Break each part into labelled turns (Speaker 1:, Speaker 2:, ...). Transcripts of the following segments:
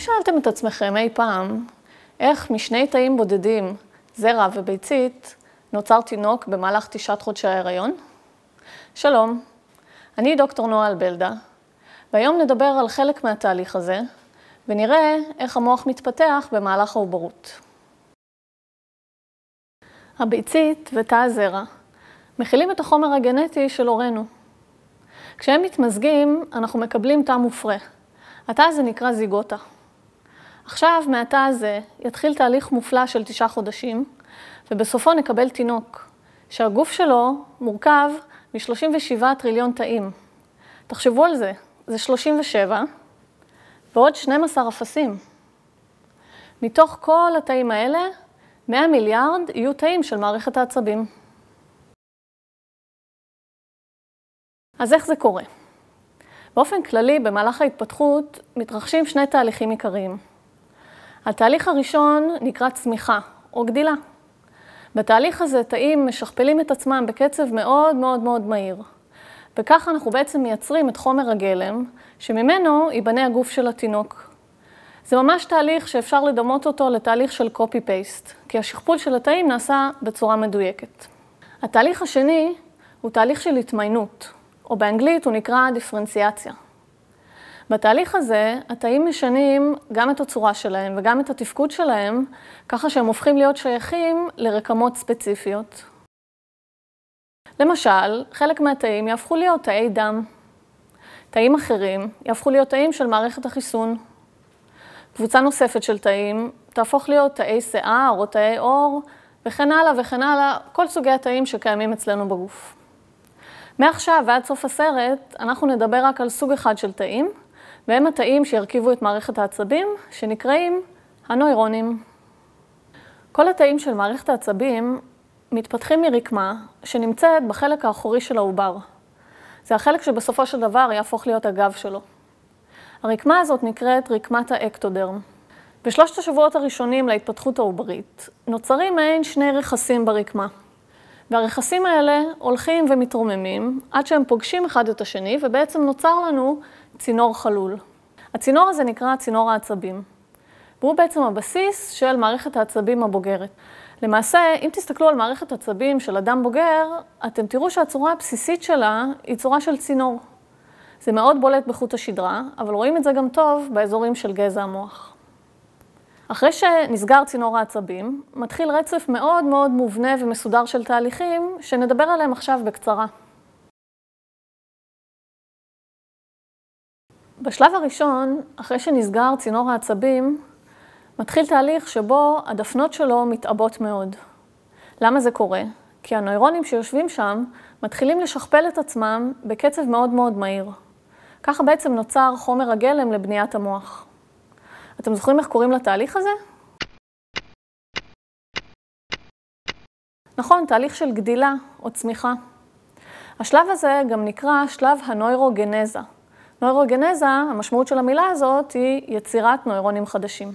Speaker 1: שאלתם את עצמכם אי פעם, איך משני תאים בודדים, זרע וביצית, נוצר תינוק במהלך תשעת חודשי ההיריון? שלום, אני דוקטור נועה אלבלדה, והיום נדבר על חלק מהתהליך הזה, ונראה איך המוח מתפתח במהלך העוברות. הביצית ותא הזרע מכילים את החומר הגנטי של הורינו. כשהם מתמזגים, אנחנו מקבלים תא מופרה. התא הזה נקרא זיגוטה. עכשיו, מהתא הזה יתחיל תהליך מופלא של תשעה חודשים, ובסופו נקבל תינוק, שהגוף שלו מורכב מ-37 טריליון תאים. תחשבו על זה, זה 37 ועוד 12 אפסים. מתוך כל התאים האלה, 100 מיליארד יהיו תאים של מערכת העצבים. אז איך זה קורה? באופן כללי, במהלך ההתפתחות מתרחשים שני תהליכים עיקריים. התהליך הראשון נקרא צמיחה או גדילה. בתהליך הזה תאים משכפלים את עצמם בקצב מאוד מאוד מאוד מהיר. וככה אנחנו בעצם מייצרים את חומר הגלם, שממנו ייבנה הגוף של התינוק. זה ממש תהליך שאפשר לדמות אותו לתהליך של copy-paste, כי השכפול של התאים נעשה בצורה מדויקת. התהליך השני הוא תהליך של התמיינות, או באנגלית הוא נקרא דיפרנציאציה. בתהליך הזה, התאים משנים גם את הצורה שלהם וגם את התפקוד שלהם, ככה שהם הופכים להיות שייכים לרקמות ספציפיות. למשל, חלק מהתאים יהפכו להיות תאי דם. תאים אחרים יהפכו להיות תאים של מערכת החיסון. קבוצה נוספת של תאים תהפוך להיות תאי שיער או תאי עור, וכן הלאה וכן הלאה, כל סוגי התאים שקיימים אצלנו בגוף. מעכשיו ועד סוף הסרט, אנחנו נדבר רק על סוג אחד של תאים, והם התאים שירכיבו את מערכת העצבים, שנקראים הנוירונים. כל התאים של מערכת העצבים מתפתחים מרקמה שנמצאת בחלק האחורי של העובר. זה החלק שבסופו של דבר יהפוך להיות הגב שלו. הרקמה הזאת נקראת רקמת האקטודרם. בשלושת השבועות הראשונים להתפתחות העוברית נוצרים מעין שני רכסים ברקמה. והרכסים האלה הולכים ומתרוממים עד שהם פוגשים אחד את השני, ובעצם נוצר לנו צינור חלול. הצינור הזה נקרא צינור העצבים, והוא בעצם הבסיס של מערכת העצבים הבוגרת. למעשה, אם תסתכלו על מערכת עצבים של אדם בוגר, אתם תראו שהצורה הבסיסית שלה היא צורה של צינור. זה מאוד בולט בחוט השדרה, אבל רואים את זה גם טוב באזורים של גזע המוח. אחרי שנסגר צינור העצבים, מתחיל רצף מאוד מאוד מובנה ומסודר של תהליכים, שנדבר עליהם עכשיו בקצרה. בשלב הראשון, אחרי שנסגר צינור העצבים, מתחיל תהליך שבו הדפנות שלו מתעבות מאוד. למה זה קורה? כי הנוירונים שיושבים שם מתחילים לשכפל את עצמם בקצב מאוד מאוד מהיר. ככה בעצם נוצר חומר הגלם לבניית המוח. אתם זוכרים איך קוראים לתהליך הזה? נכון, תהליך של גדילה או צמיחה. השלב הזה גם נקרא שלב הנוירוגנזה. נוירוגנזה, המשמעות של המילה הזאת היא יצירת נוירונים חדשים.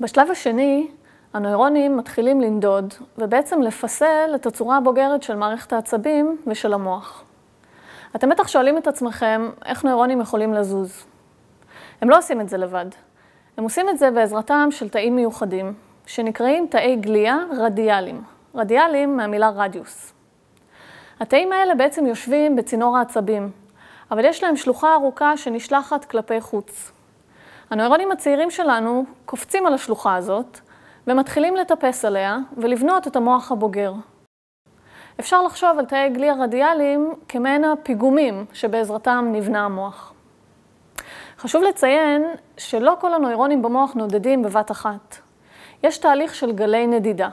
Speaker 1: בשלב השני, הנוירונים מתחילים לנדוד, ובעצם לפסל את הצורה הבוגרת של מערכת העצבים ושל המוח. אתם בטח שואלים את עצמכם איך נוירונים יכולים לזוז. הם לא עושים את זה לבד. הם עושים את זה בעזרתם של תאים מיוחדים, שנקראים תאי גליה רדיאליים. רדיאליים מהמילה רדיוס. התאים האלה בעצם יושבים בצינור העצבים, אבל יש להם שלוחה ארוכה שנשלחת כלפי חוץ. הנוירונים הצעירים שלנו קופצים על השלוחה הזאת ומתחילים לטפס עליה ולבנות את המוח הבוגר. אפשר לחשוב על תאי גלי הרדיאליים כמעין הפיגומים שבעזרתם נבנה המוח. חשוב לציין שלא כל הנוירונים במוח נודדים בבת אחת. יש תהליך של גלי נדידה.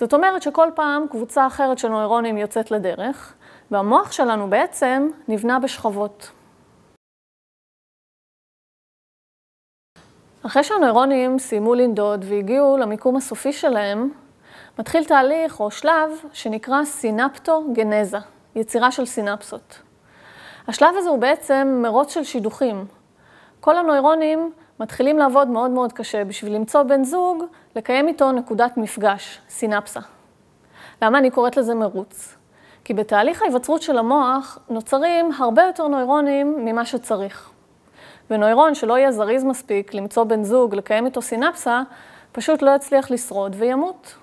Speaker 1: זאת אומרת שכל פעם קבוצה אחרת של נוירונים יוצאת לדרך, והמוח שלנו בעצם נבנה בשכבות. אחרי שהנוירונים סיימו לנדוד והגיעו למיקום הסופי שלהם, מתחיל תהליך או שלב שנקרא סינפטוגנזה, יצירה של סינפסות. השלב הזה הוא בעצם מרוץ של שידוכים. כל הנוירונים מתחילים לעבוד מאוד מאוד קשה בשביל למצוא בן זוג, לקיים איתו נקודת מפגש, סינפסה. למה אני קוראת לזה מרוץ? כי בתהליך ההיווצרות של המוח נוצרים הרבה יותר נוירונים ממה שצריך. ונוירון שלא יהיה זריז מספיק למצוא בן זוג, לקיים איתו סינפסה, פשוט לא יצליח לשרוד וימות.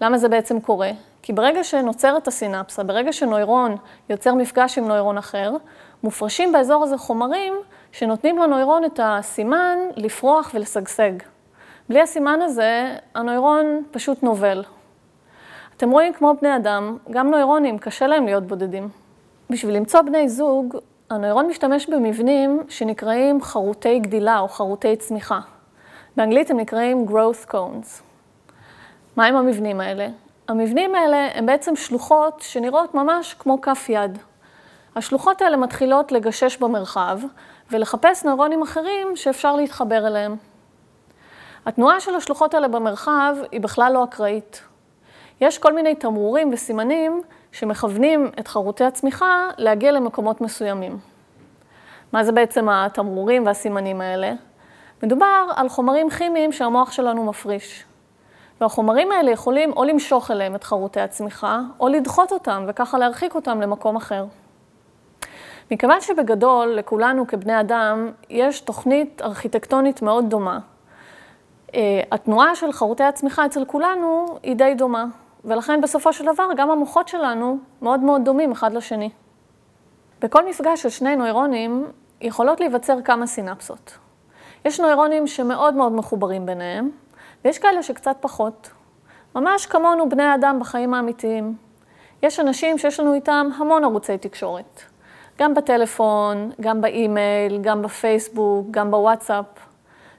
Speaker 1: למה זה בעצם קורה? כי ברגע שנוצרת הסינפסה, ברגע שנוירון יוצר מפגש עם נוירון אחר, מופרשים באזור הזה חומרים שנותנים לנוירון את הסימן לפרוח ולשגשג. בלי הסימן הזה, הנוירון פשוט נובל. אתם רואים כמו בני אדם, גם נוירונים, קשה להם להיות בודדים. בשביל למצוא בני זוג, הנוירון משתמש במבנים שנקראים חרוטי גדילה או חרוטי צמיחה. באנגלית הם נקראים growth cones. מה הם המבנים האלה? המבנים האלה הם בעצם שלוחות שנראות ממש כמו כף יד. השלוחות האלה מתחילות לגשש במרחב ולחפש נוירונים אחרים שאפשר להתחבר אליהם. התנועה של השלוחות האלה במרחב היא בכלל לא אקראית. יש כל מיני תמרורים וסימנים שמכוונים את חרוטי הצמיחה להגיע למקומות מסוימים. מה זה בעצם התמרורים והסימנים האלה? מדובר על חומרים כימיים שהמוח שלנו מפריש. והחומרים האלה יכולים או למשוך אליהם את חרוטי הצמיחה, או לדחות אותם וככה להרחיק אותם למקום אחר. מכיוון שבגדול, לכולנו כבני אדם, יש תוכנית ארכיטקטונית מאוד דומה. אה, התנועה של חרוטי הצמיחה אצל כולנו היא די דומה, ולכן בסופו של דבר גם המוחות שלנו מאוד מאוד דומים אחד לשני. בכל מפגש של שני נוירונים יכולות להיווצר כמה סינפסות. יש נוירונים שמאוד מאוד מחוברים ביניהם, ויש כאלה שקצת פחות. ממש כמונו בני האדם בחיים האמיתיים. יש אנשים שיש לנו איתם המון ערוצי תקשורת. גם בטלפון, גם באימייל, גם בפייסבוק, גם בוואטסאפ.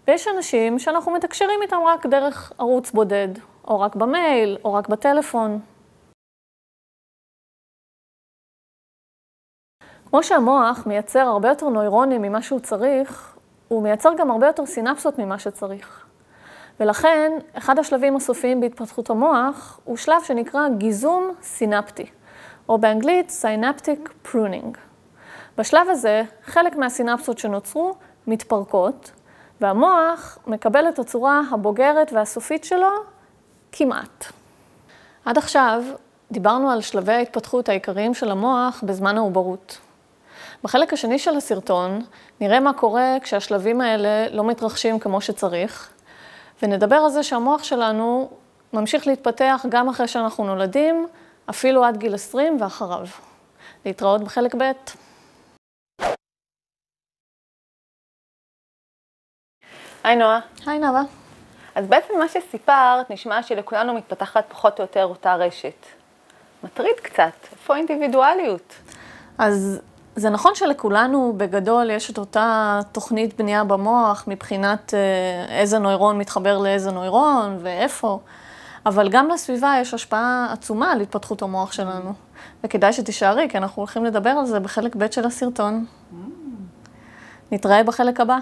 Speaker 1: ויש אנשים שאנחנו מתקשרים איתם רק דרך ערוץ בודד, או רק במייל, או רק בטלפון. כמו שהמוח מייצר הרבה יותר נוירונים ממה שהוא צריך, הוא מייצר גם הרבה יותר סינפסות ממה שצריך. ולכן, אחד השלבים הסופיים בהתפתחות המוח הוא שלב שנקרא גיזום סינפטי, או באנגלית Synaptic Pruning. בשלב הזה, חלק מהסינפסות שנוצרו מתפרקות, והמוח מקבל את הצורה הבוגרת והסופית שלו כמעט. עד עכשיו דיברנו על שלבי ההתפתחות העיקריים של המוח בזמן העוברות. בחלק השני של הסרטון נראה מה קורה כשהשלבים האלה לא מתרחשים כמו שצריך, ונדבר על זה שהמוח שלנו ממשיך להתפתח גם אחרי שאנחנו נולדים, אפילו עד גיל 20 ואחריו. להתראות בחלק ב'.
Speaker 2: היי נועה.
Speaker 1: היי נאווה.
Speaker 2: אז בעצם מה שסיפרת נשמע שלכולנו מתפתחת פחות או יותר אותה רשת. מטריד קצת, איפה האינדיבידואליות?
Speaker 1: אז זה נכון שלכולנו בגדול יש את אותה תוכנית בנייה במוח מבחינת אה, איזה נוירון מתחבר לאיזה נוירון ואיפה, אבל גם לסביבה יש השפעה עצומה על התפתחות המוח שלנו. וכדאי שתישארי, כי אנחנו הולכים לדבר על זה בחלק ב' של הסרטון. נתראה בחלק הבא.